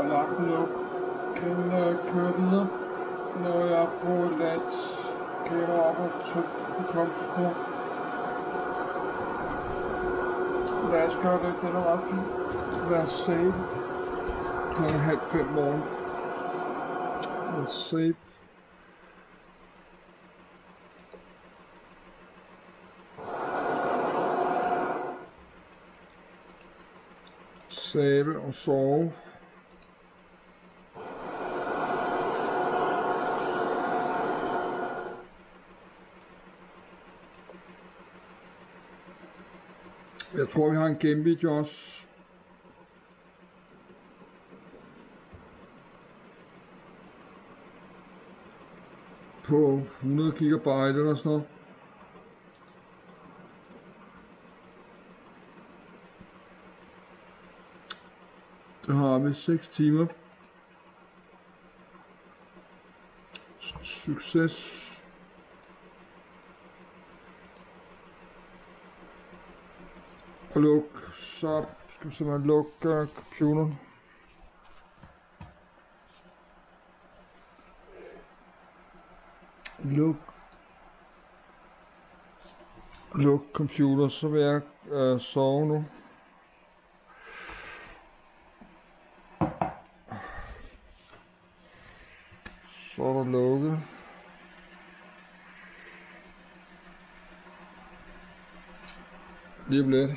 hvor langt luk den øh, kører videre. Når jeg får ladt kamera op og trykke på komfort. Lad os gøre det, den er ret fin. Lad os save. Klokken halv fem morgen. Lad os save. Save og sove. Jeg tror, vi har en genvideo Josh. På 100 gigabyte eller sådan noget. Det har vi 6 timer. Succes. Og luk, så skal vi simpelthen lukke uh, computeren. Luk. Luk computer, så vil jeg uh, sove nu. Så er der lukket. Lige om lidt.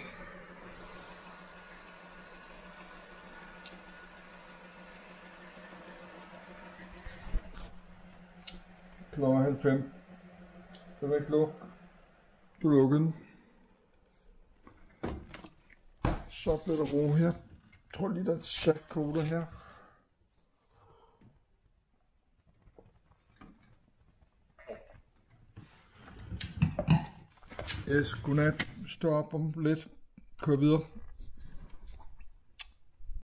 Klokken er halv fem. Så lukke? Du lukker den. Så bliver der ro her. Jeg tror lige, der er et sæt sætkoder her. Yes, godnat. Stå op om lidt. Kør videre.